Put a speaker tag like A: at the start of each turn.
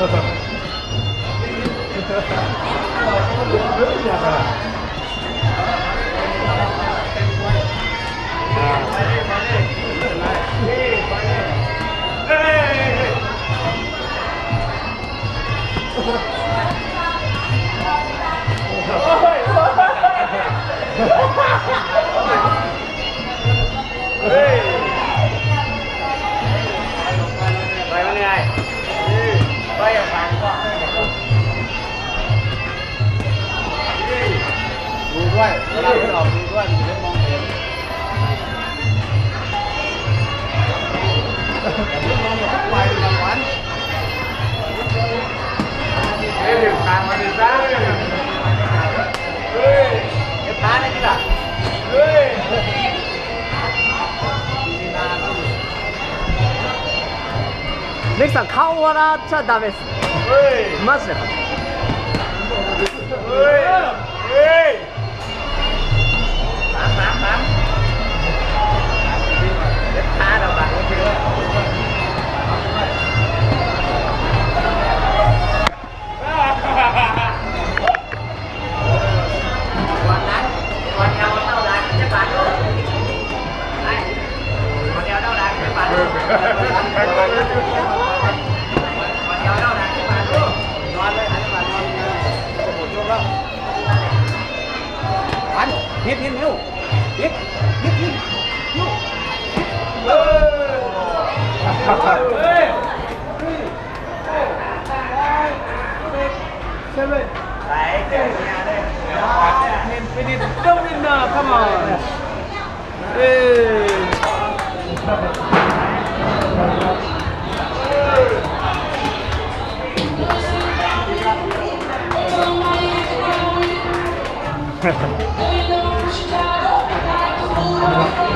A: Ha ha ha! ดูด้วยเวลาไม่ออกดูด้วยมันจะได้มองเห็นอย่าเพิ่งมองอย่าเพิ่งไปดูรางวัลเฮ้ยทางมาดิจ้า
B: メキさん顔笑っちゃダメですマジで
A: hết hết nếu hết hết hết Xem đây. Đấy, nhà đây. Thêm cái đi đâu lên nờ, come on. Ê. Ha ha
B: ha. Thank you.